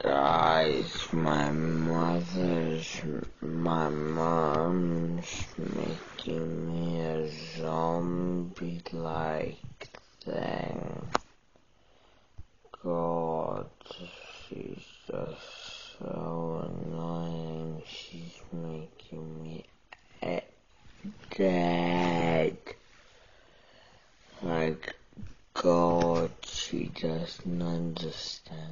Guys, my mother's, my mom's making me a zombie-like thing. God, she's just so annoying. She's making me dead. Like, God, she doesn't understand.